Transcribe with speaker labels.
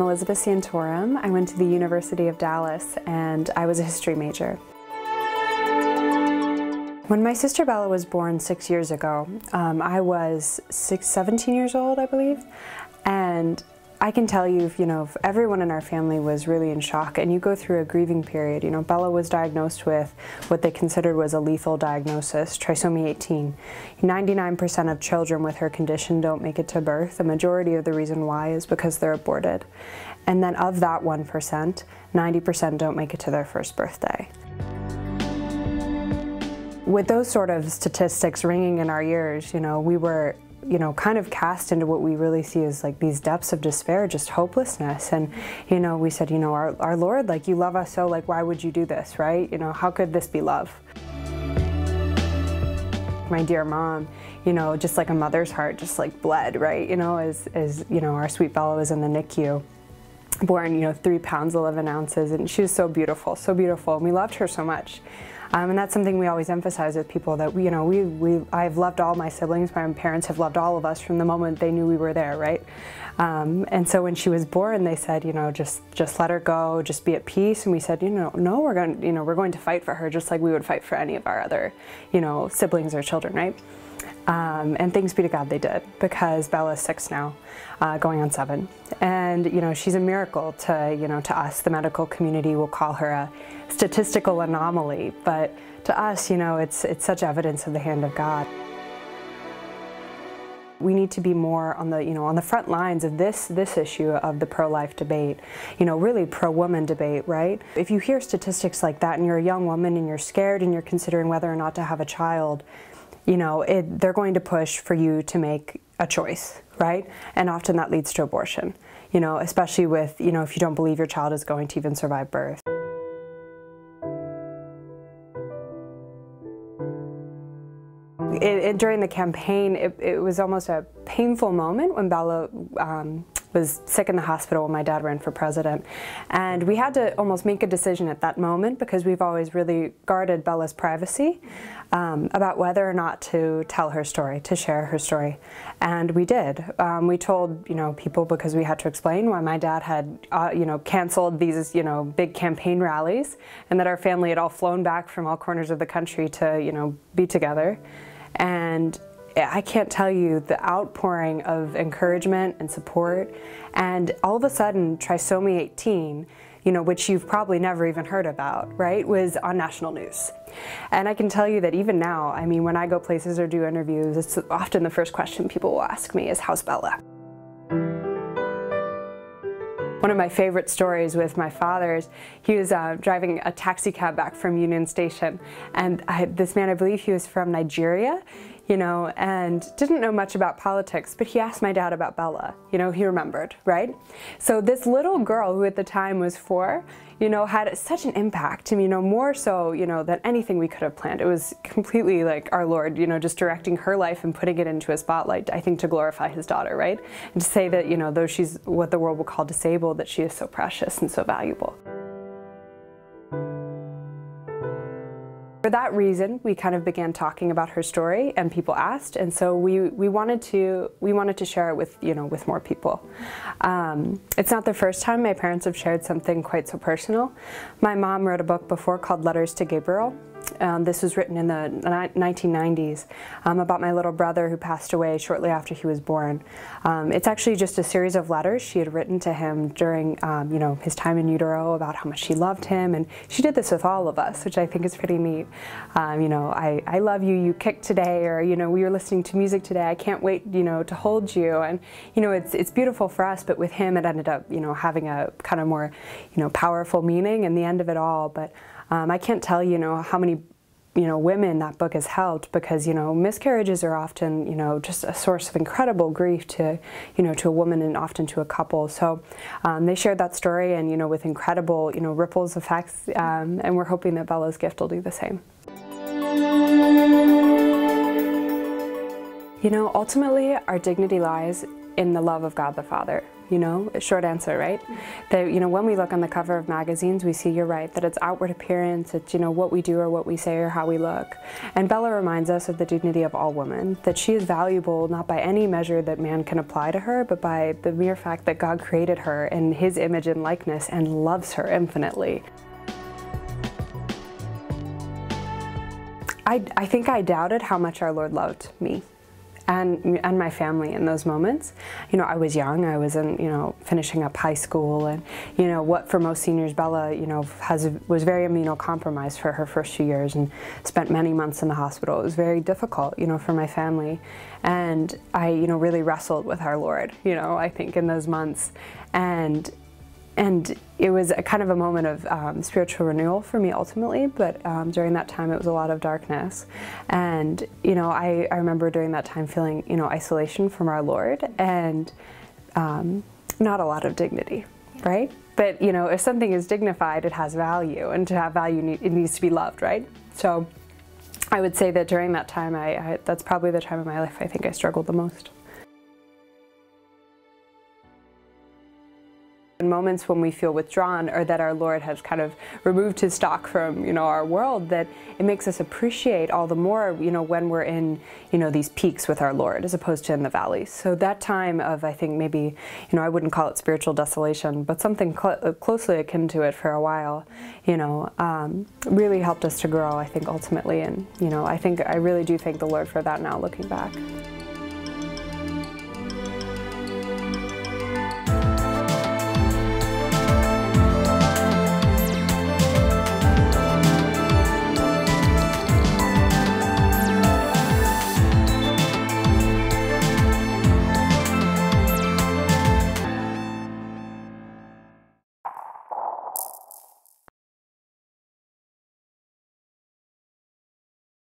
Speaker 1: Elizabeth Santorum. I went to the University of Dallas and I was a history major. When my sister Bella was born six years ago, um, I was six, 17 years old, I believe, and I can tell you, you know, everyone in our family was really in shock, and you go through a grieving period. You know, Bella was diagnosed with what they considered was a lethal diagnosis, trisomy 18. 99% of children with her condition don't make it to birth. The majority of the reason why is because they're aborted. And then of that 1%, 90% don't make it to their first birthday. With those sort of statistics ringing in our ears, you know, we were you know, kind of cast into what we really see as like these depths of despair, just hopelessness. And, you know, we said, you know, our, our Lord, like you love us so, like why would you do this, right? You know, how could this be love? My dear mom, you know, just like a mother's heart, just like bled, right? You know, as, as you know, our sweet Bella was in the NICU born, you know, three pounds, 11 ounces, and she was so beautiful, so beautiful, and we loved her so much. Um, and that's something we always emphasize with people that, you know, we, we, I've loved all my siblings, my parents have loved all of us from the moment they knew we were there, right? Um, and so when she was born, they said, you know, just, just let her go, just be at peace. And we said, you know, no, we're going, you know, we're going to fight for her just like we would fight for any of our other, you know, siblings or children, right? Um, and thanks be to God they did because Bella's six now, uh, going on seven. And, you know, she's a miracle to, you know, to us. The medical community will call her a statistical anomaly, but to us, you know, it's, it's such evidence of the hand of God. We need to be more on the, you know, on the front lines of this, this issue of the pro-life debate, you know, really pro-woman debate, right? If you hear statistics like that and you're a young woman and you're scared and you're considering whether or not to have a child, you know, it, they're going to push for you to make a choice, right? And often that leads to abortion, you know, especially with, you know, if you don't believe your child is going to even survive birth. It, it, during the campaign, it, it, was almost a painful moment when Bella um, was sick in the hospital when my dad ran for president. And we had to almost make a decision at that moment because we've always really guarded Bella's privacy um, about whether or not to tell her story, to share her story. And we did. Um, we told, you know, people because we had to explain why my dad had, uh, you know, canceled these, you know, big campaign rallies and that our family had all flown back from all corners of the country to, you know, be together. And I can't tell you the outpouring of encouragement and support. And all of a sudden, trisomy 18, you know, which you've probably never even heard about, right, was on national news. And I can tell you that even now, I mean, when I go places or do interviews, it's often the first question people will ask me is, how's Bella? One of my favorite stories with my father is he was uh, driving a taxi cab back from Union Station and I, this man, I believe he was from Nigeria, you know, and didn't know much about politics, but he asked my dad about Bella. You know, he remembered, right? So this little girl who at the time was four, you know, had such an impact, you know, more so, you know, than anything we could have planned. It was completely like our Lord, you know, just directing her life and putting it into a spotlight, I think, to glorify his daughter, right? And to say that, you know, though she's what the world will call disabled, that she is so precious and so valuable. For that reason, we kind of began talking about her story and people asked, and so we, we wanted to we wanted to share it with you know with more people. Um, it's not the first time my parents have shared something quite so personal. My mom wrote a book before called Letters to Gabriel, um, this was written in the 1990s um, about my little brother who passed away shortly after he was born. Um, it's actually just a series of letters she had written to him during, um, you know, his time in utero about how much she loved him, and she did this with all of us, which I think is pretty neat. Um, you know, I, I love you, you kicked today, or you know, we were listening to music today. I can't wait, you know, to hold you, and you know, it's it's beautiful for us, but with him, it ended up, you know, having a kind of more, you know, powerful meaning in the end of it all, but. Um, I can't tell you know how many you know women that book has helped because you know miscarriages are often you know just a source of incredible grief to you know to a woman and often to a couple so um, they shared that story and you know with incredible you know ripples effects um, and we're hoping that Bella's gift will do the same. You know ultimately our dignity lies in the love of God the Father You know, short answer, right? That you know, when we look on the cover of magazines, we see you're right that it's outward appearance, it's you know what we do or what we say or how we look. And Bella reminds us of the dignity of all women, that she is valuable not by any measure that man can apply to her, but by the mere fact that God created her in His image and likeness and loves her infinitely. I, I think I doubted how much our Lord loved me and and my family in those moments. You know, I was young. I was in you know finishing up high school, and you know what for most seniors, Bella you know has was very immunocompromised for her first few years and spent many months in the hospital. It was very difficult, you know, for my family, and I you know really wrestled with our Lord. You know, I think in those months, and and it was a kind of a moment of um, spiritual renewal for me ultimately but um, during that time it was a lot of darkness. And you know I, I remember during that time feeling you know isolation from our lord and um, not a lot of dignity right? But you know if something is dignified it has value and to have value it needs to be loved right? So i would say that during that time I, I that's probably the time of my life i think i struggled the most moments when we feel withdrawn or that our Lord has kind of removed his stock from, you know, our world, that it makes us appreciate all the more, you know, when we're in, you know, these peaks with our Lord as opposed to in the valleys. So that time of, I think maybe, you know, I wouldn't call it spiritual desolation, but something cl uh, closely akin to it for a while, you know, um, really helped us to grow, I think, ultimately. And, you know, I think I really do thank the Lord for that now looking back.